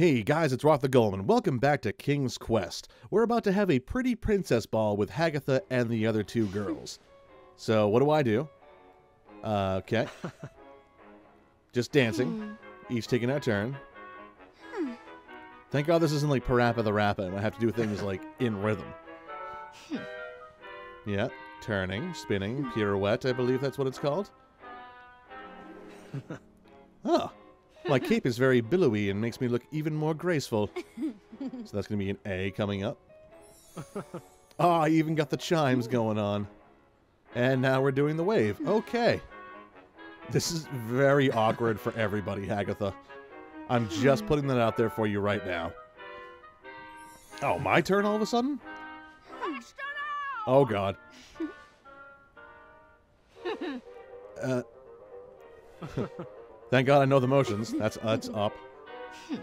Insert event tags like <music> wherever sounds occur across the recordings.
Hey guys, it's Rock the Golem, and welcome back to King's Quest. We're about to have a pretty princess ball with Hagatha and the other two girls. So, what do I do? Uh, okay. <laughs> Just dancing, hmm. each taking our turn. Hmm. Thank God this isn't like PaRappa the Rapper, and I have to do things like in rhythm. Hmm. Yeah, turning, spinning, pirouette, I believe that's what it's called. <laughs> Oh, my cape is very billowy and makes me look even more graceful. So that's going to be an A coming up. Oh, <laughs> I even got the chimes going on. And now we're doing the wave. Okay. This is very awkward for everybody, Hagatha. I'm just putting that out there for you right now. Oh, my turn all of a sudden? Oh, God. <laughs> Uh, <laughs> thank God I know the motions. That's that's up. Hmm.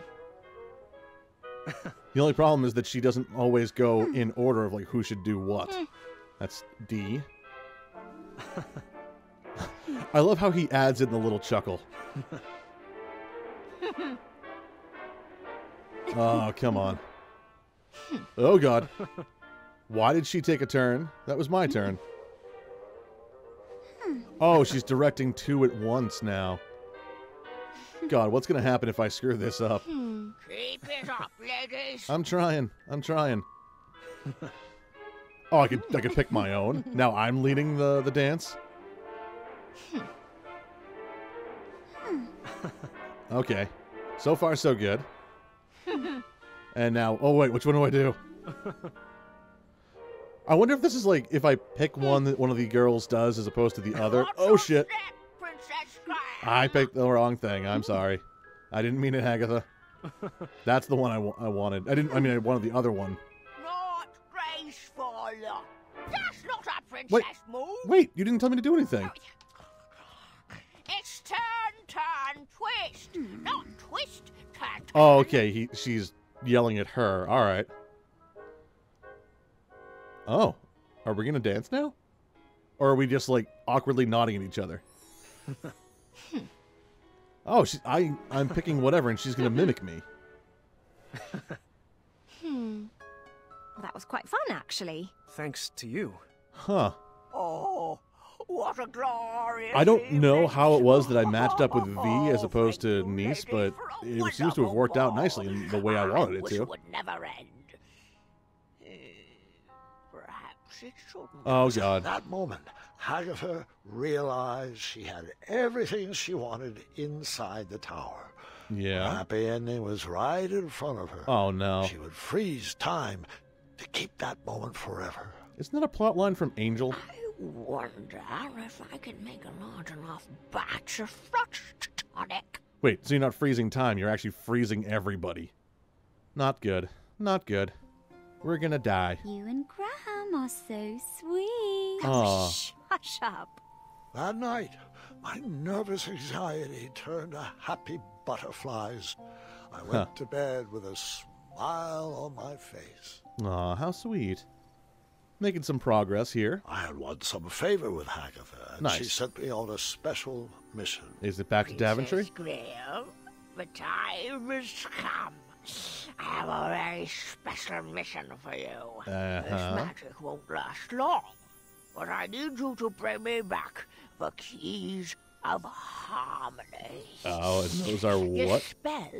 The only problem is that she doesn't always go hmm. in order of like who should do what. Hmm. That's D. <laughs> I love how he adds in the little chuckle. Oh, come on. Oh, God. Why did she take a turn? That was my turn. Oh, she's directing two at once now. God, what's going to happen if I screw this up? Keep it up, ladies. I'm trying. I'm trying. Oh, I could I could pick my own. Now I'm leading the the dance. Okay. So far so good. And now, oh wait, which one do I do? I wonder if this is like if I pick one that one of the girls does as opposed to the other. Oh shit. Step, Princess Graham. I picked the wrong thing. I'm sorry. I didn't mean it, Hagatha. That's the one I, wa- I wanted. I didn't. I mean, I wanted the other one. Not graceful. That's not a princess Wait. move. Wait, you didn't tell me to do anything. It's turn, turn, twist. Not twist, turn, turn. Oh, okay. He, she's yelling at her. All right. Oh, are we gonna dance now, or are we just like awkwardly nodding at each other? <laughs> oh, she, I, I'm picking whatever, and she's gonna mimic me. <laughs> Hmm, That was quite fun, actually. Thanks to you. Huh. Oh, what a glorious I don't know evening. how it was that I matched up with Vee as Oh, opposed thank to Nice, but it seems to have wonderful worked out nicely in the way I wanted it to. would never end. Perhaps it shouldn't. Oh God. that moment, Hagatha realized she had everything she wanted inside the tower. The Yeah. happy ending was right in front of her. Oh no. She would freeze time to keep that moment forever. Isn't that a plot line from Angel? I wonder if I could make a large enough batch of Frost tonic. Wait, so you're not freezing time, you're actually freezing everybody. Not good. Not good. We're gonna die. You and Graham are so sweet. Aw. Shh, hush up. That night, my nervous anxiety turned to happy butterflies. I went Huh. to bed with a smile on my face. Aw, how sweet. Making some progress here. I had won some favor with Hagatha, and she sent me on a special mission. Is it back to Daventry? Princess Graham, the time has come. I have a very special mission for you. This Uh-huh. magic won't last long, but I need you to bring me back the keys of harmony. Oh, and those are what? Your spell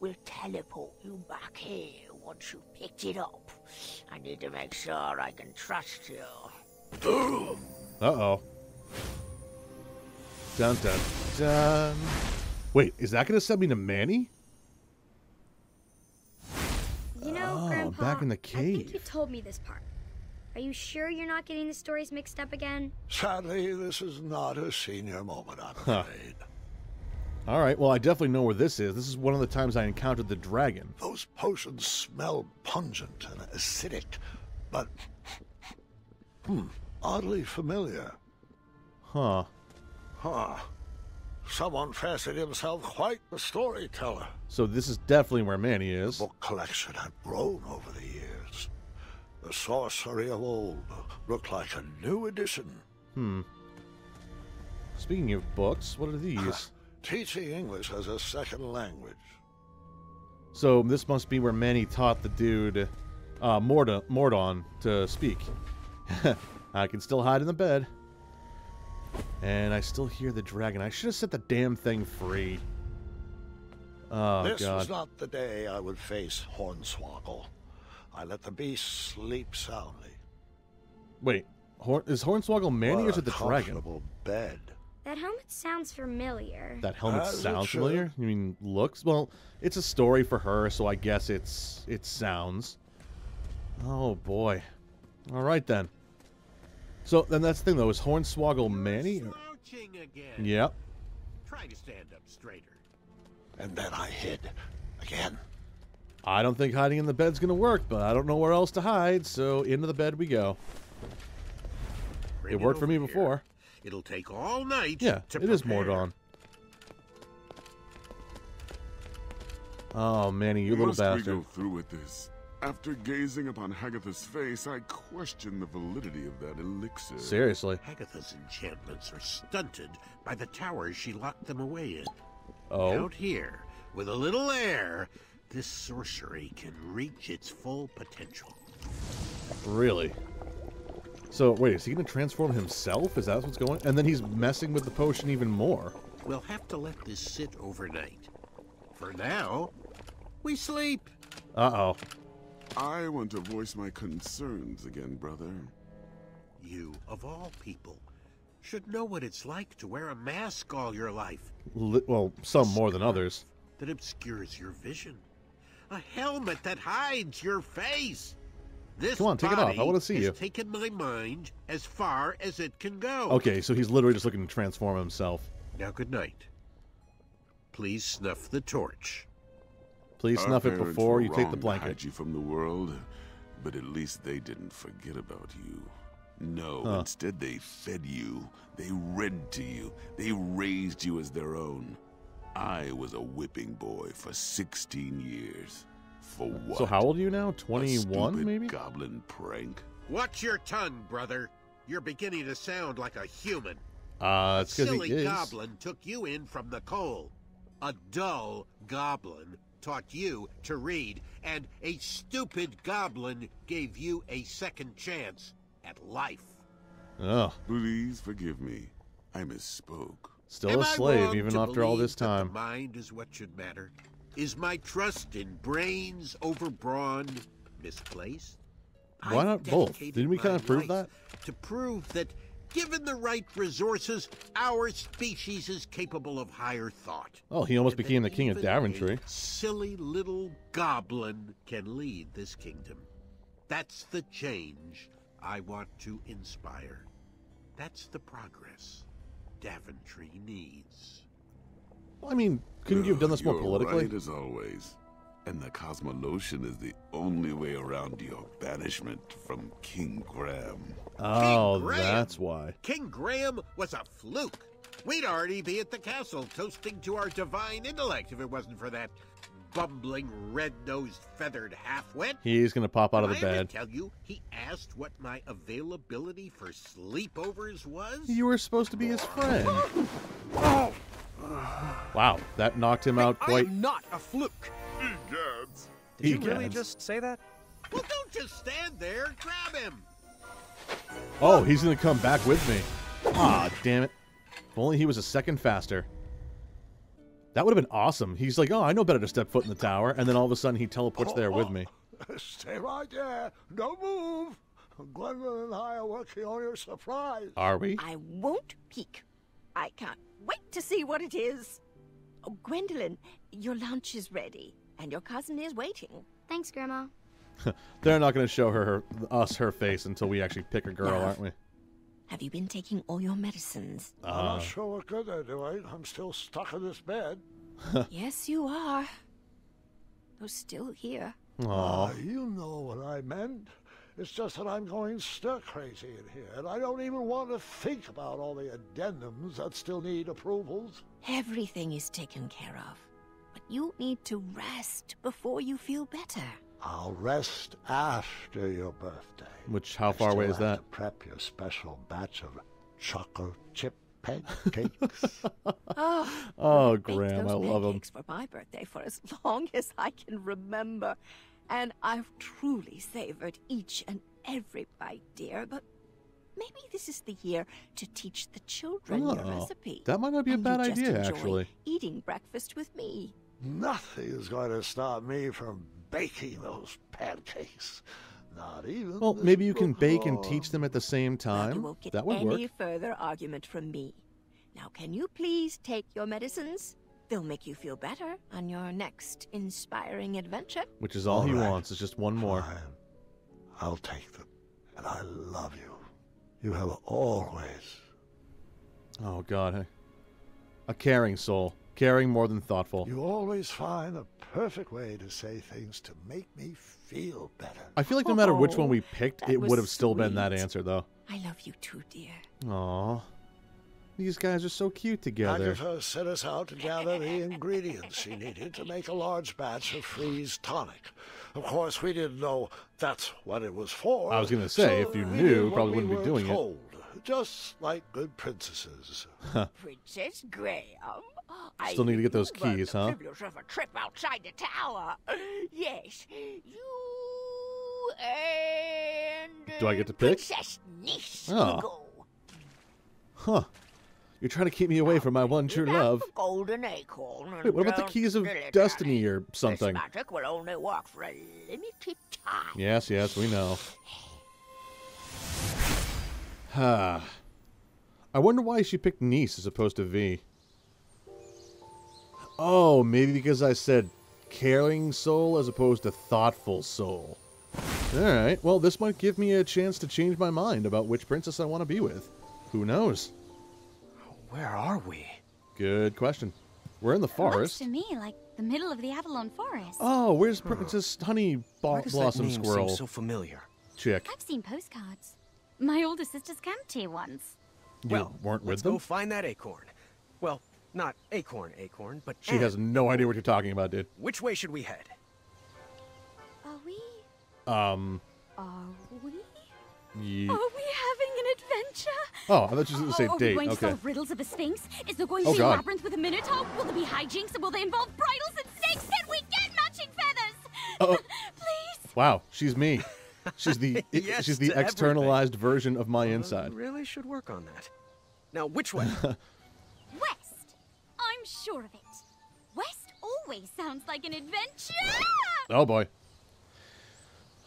will teleport you back here once you picked it up. I need to make sure I can trust you. Uh-oh. Dun dun dun. Wait, is that gonna send me to Manny? Grandpa, back in the cave. I think you told me this part. Are you sure you're not getting the stories mixed up again? Sadly, this is not a senior moment, I'm Huh. afraid. All right, well, I definitely know where this is. This is one of the times I encountered the dragon. Those potions smell pungent and acidic, but hmm, oddly familiar. Huh. Huh. Someone fancied himself quite the storyteller. So this is definitely where Manny is. Book collection had grown over the years. The sorcery of old looked like a new edition. Hmm. Speaking of books, what are these? <laughs> Teaching English as a second language. So this must be where Manny taught the dude, uh, Morda, Mordon, to speak. <laughs> I can still hide in the bed. And I still hear the dragon. I should have set the damn thing free. Oh, this God. was not the day I would face Hornswoggle. I let the beast sleep soundly. Wait, Hor- is Hornswoggle Manny or What is a it the dragon? comfortable bed. That helmet sounds familiar. That helmet As sounds familiar. You mean looks? Well, it's a story for her, so I guess it's it sounds. Oh boy. All right then. So then that's the thing though. Is Hornswoggle Manny? or- Slouching again. Yep. Try to stand up straighter. And then I hid again. I don't think hiding in the bed's gonna work, but I don't know where else to hide, so into the bed we go. Bring It worked for me here. before. It'll take all night. Yeah, to it is prepare. Mordon. Oh, Manny, you little Must we bastard. go through with this? After gazing upon Hagatha's face, I question the validity of that elixir. Seriously. Hagatha's enchantments are stunted by the towers she locked them away in. Oh. Out here, with a little air, this sorcery can reach its full potential. Really? So wait, is he gonna transform himself? Is that what's going? on? And then he's messing with the potion even more. We'll have to let this sit overnight. For now, we sleep. Uh oh. I want to voice my concerns again, brother. You, of all people, should know what it's like to wear a mask all your life Li- well, some more than others. that obscures your vision. A helmet that hides your face. This Come on, take it off. I body wanna see has you. taken my mind as far as it can go. Okay, so he's literally just looking to transform himself. Now, good night. Please snuff the torch. Please Our snuff it before you take the to blanket. hide you from the world, but at least they didn't forget about you. No, Huh. instead they fed you. They read to you. They raised you as their own. I was a whipping boy for 16 years. For what? So how old are you now? 21 stupid maybe? Goblin prank. Watch your tongue, brother. You're beginning to sound like a human. Uh, it's because Silly he is. goblin took you in from the coal. A dull goblin taught you to read, and a stupid goblin gave you a second chance at life. Oh, Please forgive me. I misspoke. still Am a I slave even after all believe this that time. The mind is what should matter. Is my trust in brains over brawn misplaced? Why not both? Didn't we kinda prove that? To prove that, given the right resources, our species is capable of higher thought. Oh, he almost and became the king of Daventry. Silly little goblin can lead this kingdom. That's the change I want to inspire. That's the progress Daventry needs. I mean, couldn't you have done this more politically? Right as always. And the Cosmolotion is the only way around your banishment from King Graham. Oh, Graham. that's why. King Graham was a fluke. We'd already be at the castle toasting to our divine intellect if it wasn't for that bumbling, red-nosed, feathered halfwit. He's gonna pop out of the Did I ever bed. tell you he asked what my availability for sleepovers was? You were supposed to be his friend. <gasps> Wow, that knocked him out quite. I'm not a fluke. Egads! Did you really Egads. just say that? Well, don't just stand there. Grab him. Oh, he's gonna come back with me. Ah, damn it. If only he was a second faster. That would have been awesome. He's like, oh, I know better to step foot in the tower, and then all of a sudden he teleports there with me. <laughs> Stay right there. Don't move. Gwendolyn and I are working on your surprise. Are we? I won't peek. I can't wait to see what it is. Oh, Gwendolyn, your lunch is ready, and your cousin is waiting. Thanks, Grandma. <laughs> They're not gonna show her, her us her face until we actually pick a girl, Yeah. aren't we? Have you been taking all your medicines? I'm Uh, not sure what good they're doing. I'm still stuck in this bed. <laughs> yes, you are. You're still here. aw. Ah, you know what I meant. It's just that I'm going stir crazy in here, and I don't even want to think about all the addendums that still need approvals. Everything is taken care of. But you need to rest before you feel better. I'll rest after your birthday. Which, how I far away still is have that? To prep your special batch of chocolate chip pancakes. <laughs> Oh, Oh, baked Graham, I those love him. pancakes for my birthday for as <laughs> long as I can remember. And I've truly savored each and every bite, dear. But maybe this is the year to teach the children your Oh, recipe. that might not be a And bad you just idea, enjoy actually. Eating breakfast with me. Nothing is going to stop me from baking those pancakes. Not even. Well, maybe you can book bake and teach them at the same Well, you time. won't get That would any work. further argument from me. Now, can you please take your medicines? They'll make you feel better on your next inspiring adventure. Which is all, he All right. wants, is just one more. Fine. I'll take them. And I love you. You have always. Oh, God. hey. A caring soul. Caring more than thoughtful. You always find the perfect way to say things to make me feel better. I feel like no matter which one we oh, picked, that it would have still been that answer, though. I love you too, dear. Aw. These guys are so cute together. Hagatha set us out to gather the ingredients she needed to make a large batch of freeze tonic. Of course, we didn't know that's what it was for. I was gonna say, so if you knew, did probably wouldn't be were doing it. told, Just like good princesses. Princess Graham. I Still need to get those keys, huh? of a trip outside the tower. <gasps> Yes, you and Do I get uh, to pick? Princess Neese Oh. go. Huh. You're trying to keep me away from my one true love. golden acorn. Wait, what about the keys of destiny or something? Magic will only work for a limited time. Yes, yes, we know. Ah. <sighs> I wonder why she picked Neese as opposed to Vee. Oh, maybe because I said caring soul as opposed to thoughtful soul. Alright, well, this might give me a chance to change my mind about which princess I want to be with. Who knows? Where are we? Good question. We're in the Looks forest. to me like the middle of the Avalon Forest. Oh, where's Princess Honey Why Bo- does Blossom that name Squirrel seem so familiar? chick? I've seen postcards. My older sister's camped here once. You well, weren't with let's them? go find that acorn. Well, not acorn, acorn, but She has no idea what you're talking about, dude. Which way should we head? Are we? Um, Are we? ye- Are we having an adventure? Oh, I thought you were going to say are we date. going to Okay. solve riddles of a sphinx? Is there going Oh, to be a labyrinth with a minotaur? Will there be hijinks and will they involve bridles and snakes? Can we get matching feathers? Uh, <laughs> Please. wow, she's me. She's the <laughs> Yes she's the to everything. externalized version of my Uh, inside. really should work on that. Now, which way? <laughs> Sure of it. West always sounds like an adventure. Oh boy.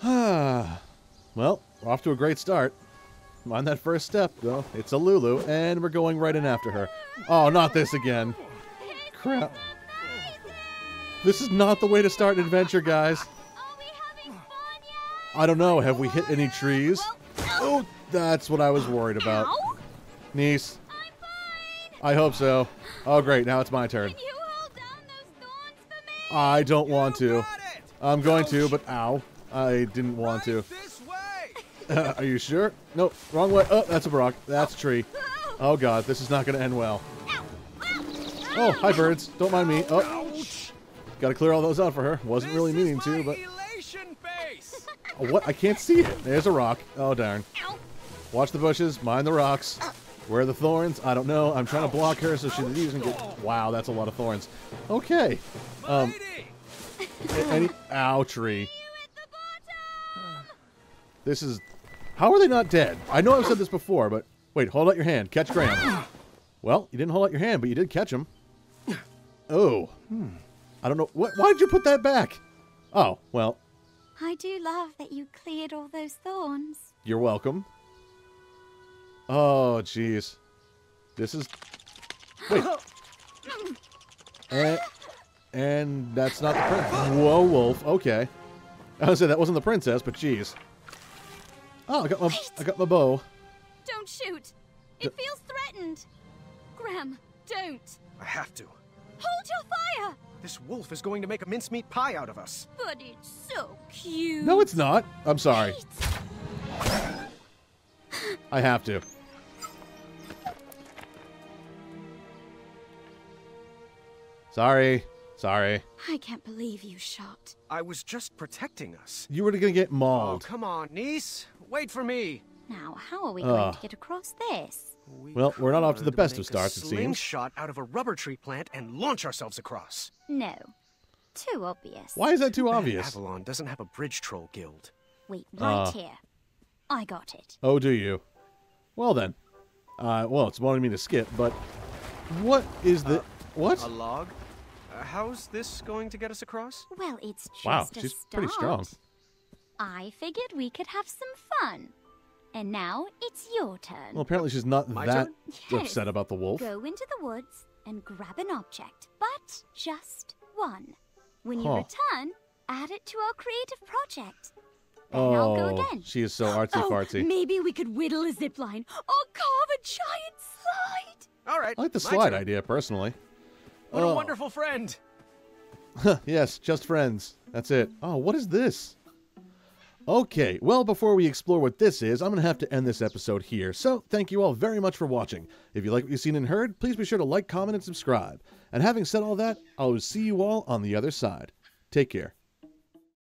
Ah. well, we're off to a great start. On that first step, though, it's a Lulu, and we're going right in after her. Oh, not this again. Crap. This is not the way to start an adventure, guys. Are we having fun yet? I don't know. Have we hit any trees? Oh, that's what I was worried about. Neese. I hope so. Oh, great. Now it's my turn. Can you hold down those thorns for me? I don't want to. I'm going to, but ow. I didn't want to. This way! <laughs> Are you sure? No, wrong way. Oh, that's a rock. That's a tree. Oh, oh god, this is not going to end well. Ow. Ow. Oh, ah. hi birds. Don't mind me. Oh, Ouch! got to clear all those out for her. Wasn't really This is meaning to, but face! oh, what? I can't see it. There's a rock. Oh darn. Ow. Watch the bushes. Mind the rocks. Uh. Where are the thorns? I don't know. I'm trying to block her so she doesn't get. Wow, that's a lot of thorns. Okay. Um. Any? Ow, tree. You at the bottom. This is. How are they not dead? I know I've said this before, but wait, hold out your hand. Catch Graham. Well, you didn't hold out your hand, but you did catch him. Oh. Hmm. I don't know. What, why did you put that back? Oh, well, I do love that you cleared all those thorns. you're welcome. Oh, jeez. This is. Wait. and, and that's not the princess. Whoa, wolf. Okay. I was say that wasn't the princess, but jeez. Oh, I got my I got my bow. Don't shoot. It feels threatened. Graham, don't. I have to. Hold your fire. This wolf is going to make a mincemeat pie out of us. But it's so cute. No, it's not. I'm sorry. I have to. Sorry. Sorry. I can't believe you shot. I was just protecting us. You were gonna get Oh, mauled. come on, Neese. Wait for me. Now, how are we going to get across this? Well, we're not off to the best of starts, a it seems. slingshot out of a rubber tree plant and launch ourselves across. No. Too obvious. Why is that too Bad obvious? Avalon doesn't have a bridge troll guild. Wait, right Uh. here. I got it. Oh, do you? Well then. Uh, well, it's wanting me to skip, but what is the what? A log? Uh, how's this going to get us across? Well, it's just Wow, a she's start. pretty strong. I figured we could have some fun. And now it's your turn. Well, apparently she's not My that turn? Yes. upset about the wolf. Go into the woods and grab an object, but just one. When you return, add it to our creative project. Then Oh, I'll go again. she is so artsy oh, fartsy. maybe we could whittle a zip line or carve a giant slide. All right. I like the slide turn. idea personally. What Oh. a wonderful friend. <laughs> yes, just friends. That's it. Oh, what is this? Okay, well, before we explore what this is, I'm going to have to end this episode here. So, thank you all very much for watching. If you like what you've seen and heard, please be sure to like, comment, and subscribe. And having said all that, I'll see you all on the other side. Take care.